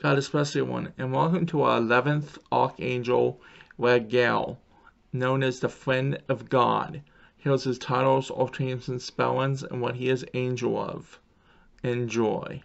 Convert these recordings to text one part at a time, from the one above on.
God is bless everyone, and welcome to our 11th Archangel Raguel, known as the Friend of God. Here's his titles, alterations, and spellings, and what he is angel of. Enjoy.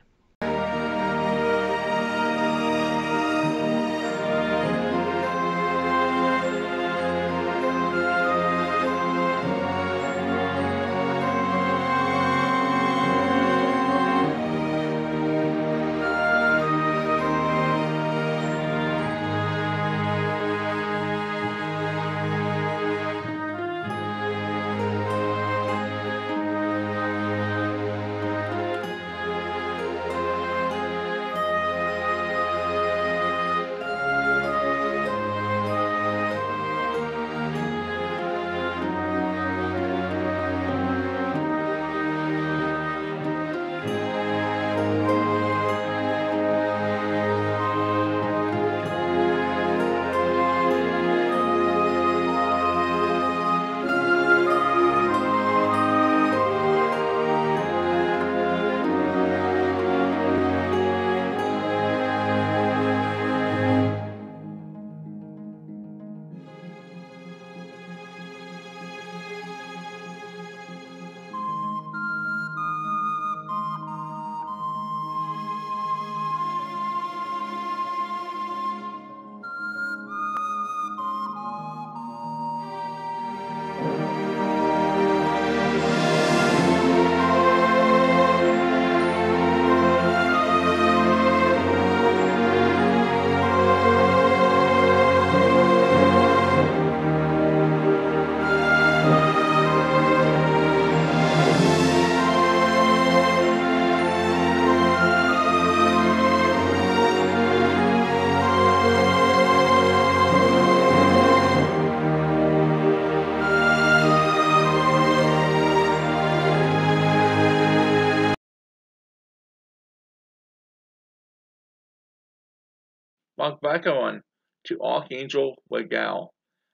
Welcome back on to Archangel Raguel.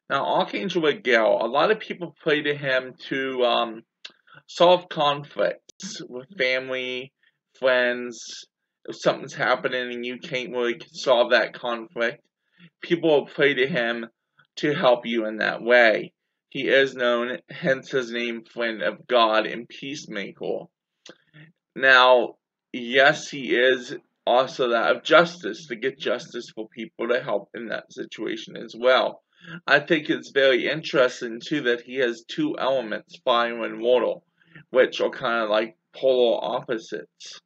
Now, Archangel Raguel, a lot of people pray to him to um, solve conflicts with family, friends. If something's happening and you can't really solve that conflict, people pray to him to help you in that way. He is known, hence his name, Friend of God and Peacemaker. Now, yes, he is also that of justice, to get justice for people to help in that situation as well. I think it's very interesting too that he has two elements, fire and water, which are kind of like polar opposites.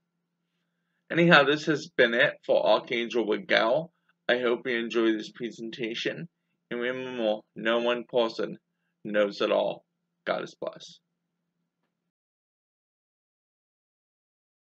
Anyhow, this has been it for Archangel Raguel. I hope you enjoyed this presentation. And remember, no one person knows it all. God is blessed.